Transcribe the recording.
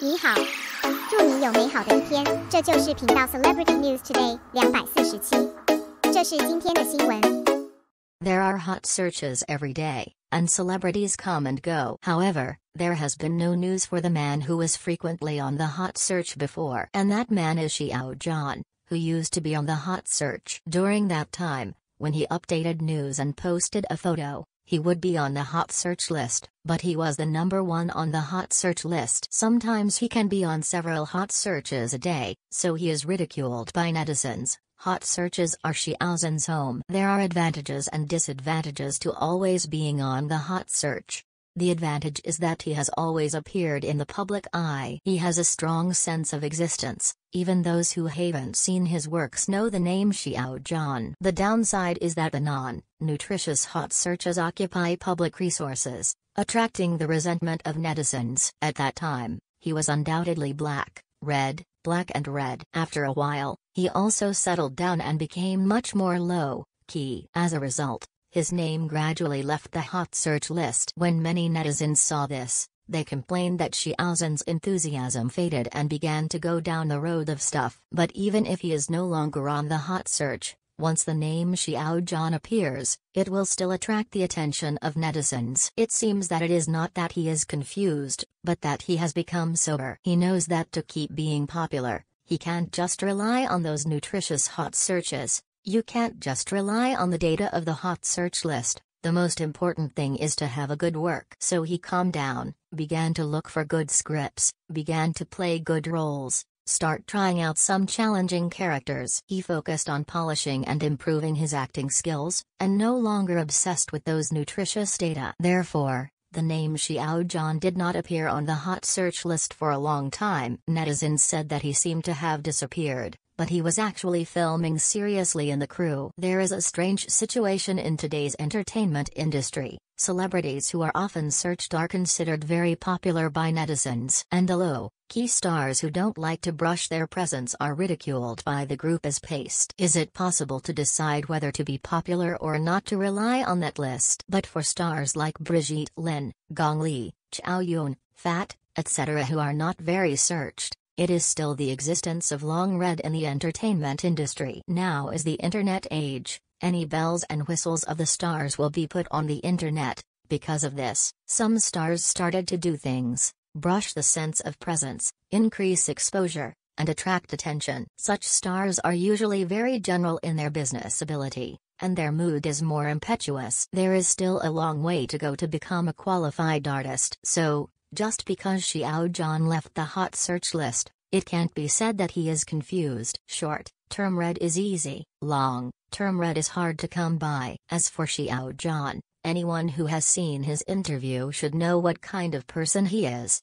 你好，祝你有美好的一天。这就是频道 Celebrity News Today 两百四十七，这是今天的新闻。There are hot searches every day, and celebrities come and go. However, there has been no news for the man who was frequently on the hot search before. And that man is Xiao Zhan, who used to be on the hot search. During that time, when he updated news and posted a photo, he would be on the hot search list, but he was the number one on the hot search list. Sometimes he can be on several hot searches a day, so he is ridiculed by netizens. Hot searches are Xiao Zhan's home. There are advantages and disadvantages to always being on the hot search. The advantage is that he has always appeared in the public eye. He has a strong sense of existence. Even those who haven't seen his works know the name Xiao Zhan. The downside is that the non-nutritious hot searches occupy public resources, attracting the resentment of netizens. At that time, he was undoubtedly black, red, black and red. After a while, he also settled down and became much more low key. As a result, his name gradually left the hot search list. When many netizens saw this, they complained that Xiao Zhan's enthusiasm faded and began to go down the road of stuff. But even if he is no longer on the hot search, once the name Xiao Zhan appears, it will still attract the attention of netizens. It seems that it is not that he is confused, but that he has become sober. He knows that to keep being popular, he can't just rely on those nutritious hot searches. You can't just rely on the data of the hot search list. The most important thing is to have a good work. So he calmed down, began to look for good scripts, began to play good roles, start trying out some challenging characters. He focused on polishing and improving his acting skills, and no longer obsessed with those nutritious data. Therefore, the name Xiao Zhan did not appear on the hot search list for a long time. Netizens said that he seemed to have disappeared, but he was actually filming seriously in the crew. There is a strange situation in today's entertainment industry. Celebrities who are often searched are considered very popular by netizens. And low, key stars who don't like to brush their presence are ridiculed by the group as paste. Is it possible to decide whether to be popular or not to rely on that list? But for stars like Brigitte Lin, Gong Li, Chow Yun, Fat, etc. who are not very searched, it is still the existence of long red in the entertainment industry. Now is the internet age, any bells and whistles of the stars will be put on the internet. Because of this, some stars started to do things, brush the sense of presence, increase exposure, and attract attention. Such stars are usually very general in their business ability, and their mood is more impetuous. There is still a long way to go to become a qualified artist. So, just because Xiao Zhan left the hot search list, it can't be said that he is confused. Short term red is easy, long term red is hard to come by. As for Xiao Zhan, anyone who has seen his interview should know what kind of person he is.